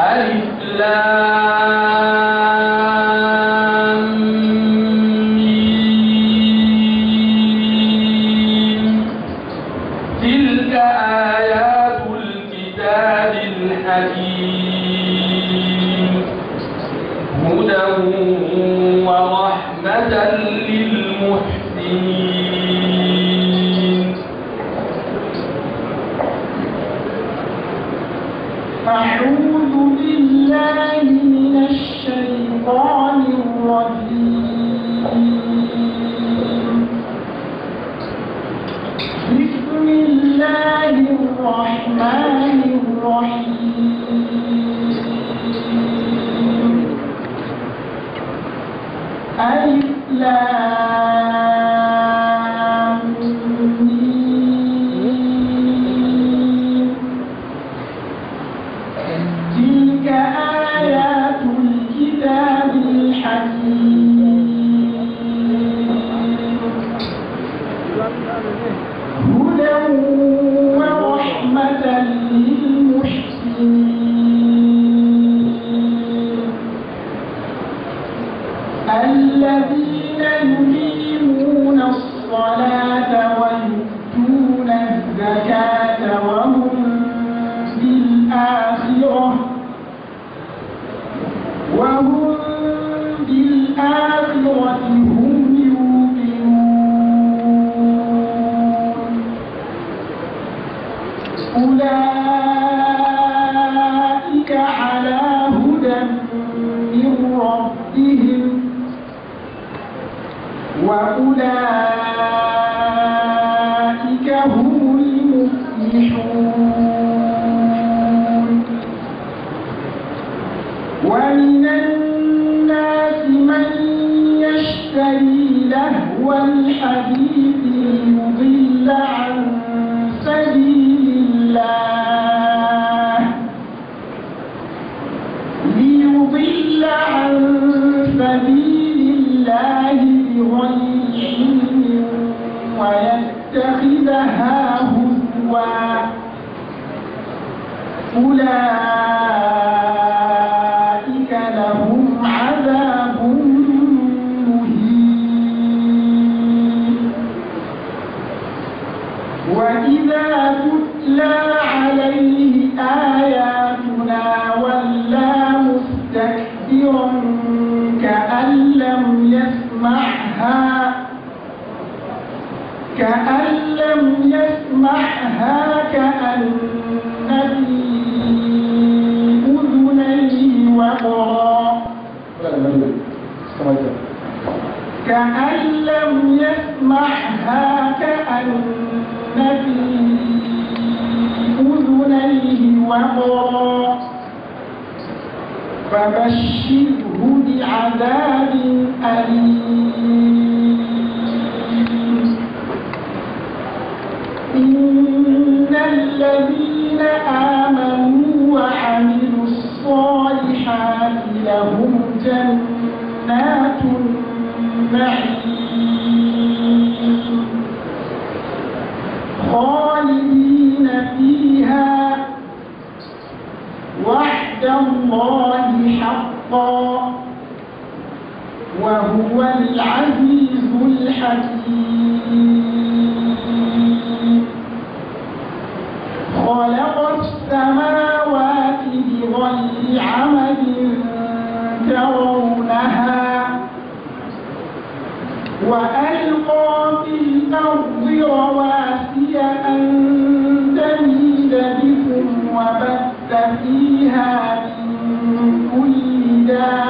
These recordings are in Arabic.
ألف لام. تلك آيات الكتاب الحكيم هدى ورحمة للمحسنين أعوذ بالله بسم الله الرحمن الرحيم. ألف وأولئك ويتخذها هزوا أولئك لهم عذاب مهين. وإذا تتلى عليه آياتنا ولى مستكبرا كأن لم يسمعها كأن لم يسمعها كأن في أذنيه وقرا. كأن لم يسمعها كأن في أذنيه وقرا. فبشره بعذاب أليم. الذين آمنوا وعملوا الصالحات لهم جنات النعيم. خالدين فيها. وعد الله حقا. وهو العزيز الحكيم. خلق السماوات بغير عمد ترونها وألقى في الأرض رواسي أن تميد بكم وبث فيها من كل دابة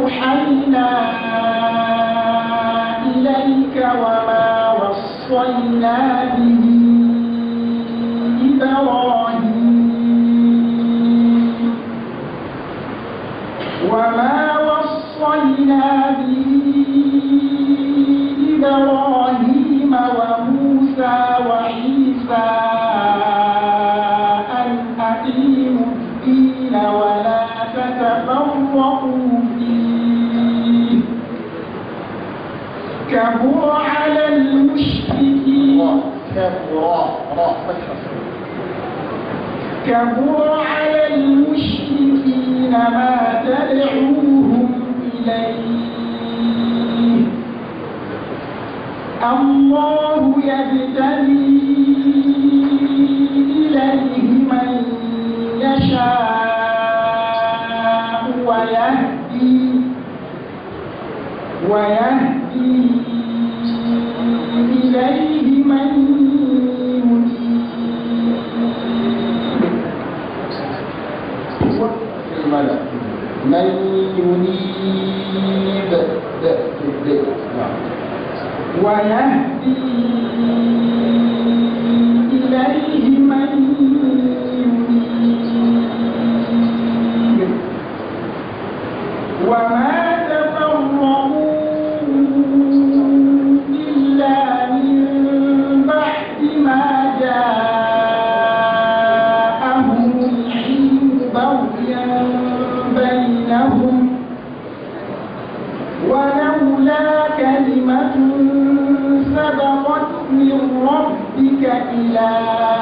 أوحينا إليك وما وصينا به إبراهيم. وما وصينا به إبراهيم وموسى وعيسى أن أقيموا الدين ولا تتفرقوا كبر على المشركين. كبر كبر على المشركين ما تدعوهم إليه. الله يبتلي إليه من يشاء ويهدي ويهدي من ينيب ويهدي إلا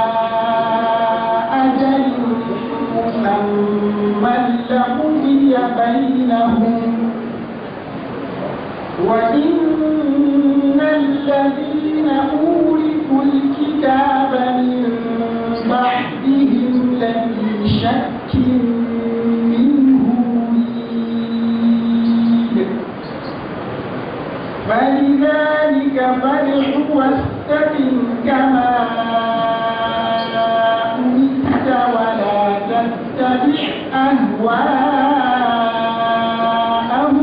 أهواءهم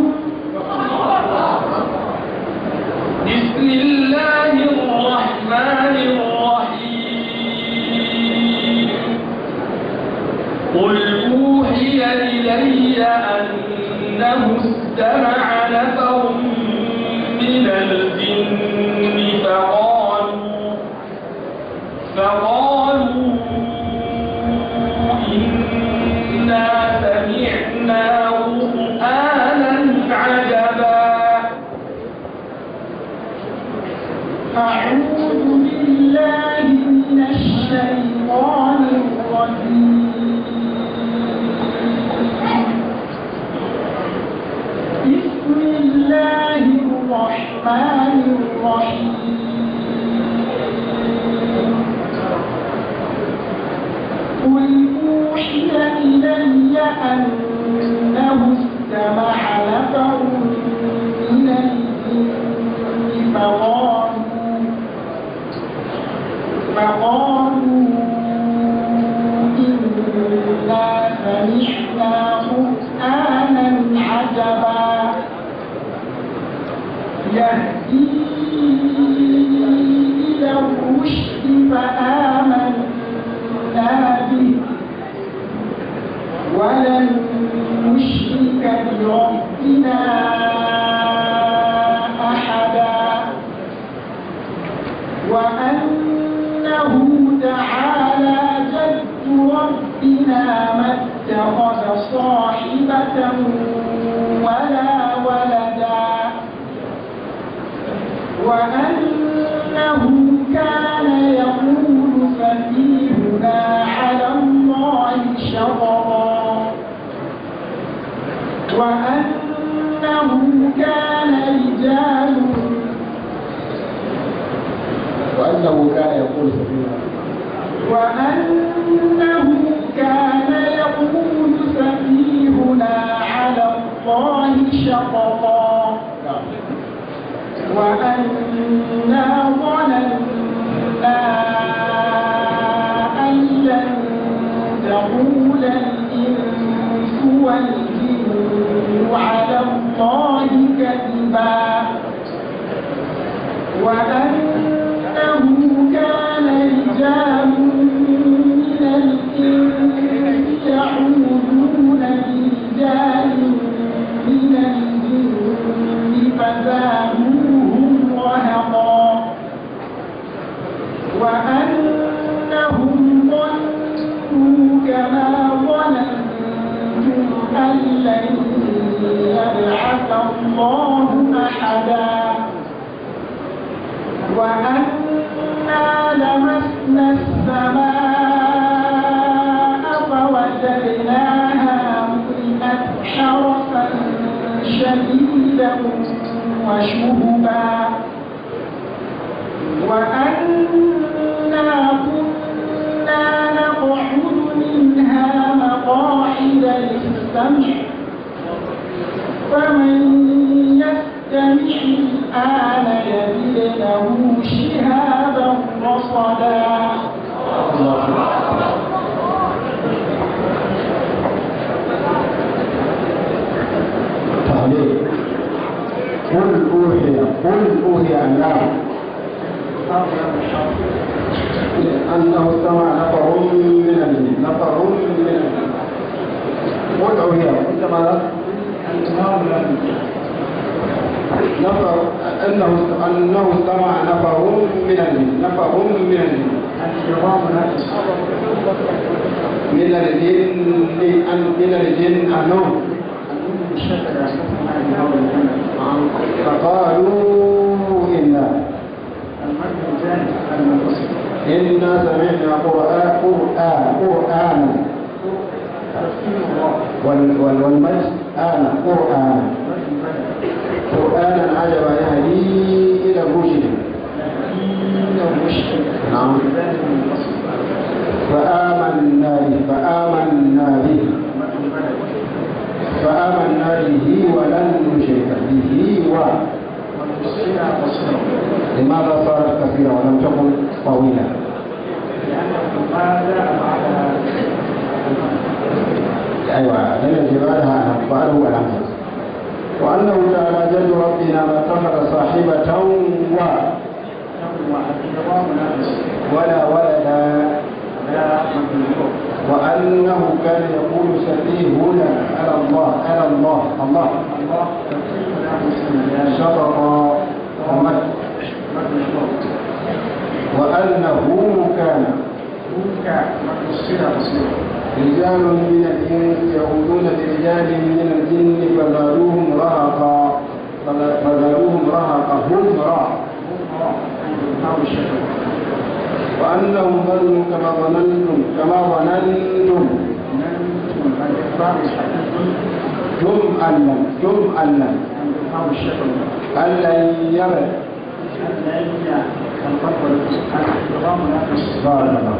بسم الله الرحمن الرحيم. قل أوحي إلي أنه استمع نفر من الجن فقالوا فقالوا الرحمن الرحيم قل أوحي إلي فقالوا فقالوا إنا سمعنا قرآنا عجبا يهدي إلى الرشد فآمنا به ولن نشرك بربنا أحدا وأنه تعالى جد ربنا ما اتخذ صاحبة وأنه كان يقول سفيهنا على الله شططا. وأنه كان رجال وأنه كان يقول سفينة وأنه كان يقول وشهبا. وأنا كنا نقعد منها مقاعد للسمع. فمن يستمع الآن يجد له شهابا رصدا تعليق قل أوحي قل أوحي الله أنه استمع نفر من الجن نفر من الجن قل أوحي قلت ماذا؟ نفر. أنه أنه استمع نفر من الجن نفر من الجن من الجن. أن من الجن أنهم فقالوا إنا إنا سمعنا قرآن قرآن وال- والمجد آنا قرآنا قرآنا عجبا يهدي إلى الرشد نعم فآمنا به فآمنا به فآمنا به ولن نشرك به و لماذا صارت كثيرة ولم تكن طويلة؟ أيوة لم يجب بعدها بعده الأمر وأنه تعالى جد ربنا ما اتخذ صاحبة و ولا ولدا وأنه كان يقول سفيهنا على الله على الله الله. شططا ومد. وأنه كان رجال من الإنس يعودون برجال من الجن فزادوهم وأنهم ظنوا كما ظننتم كما ظننتم جمعا جمعا أن لن يرد بارك الله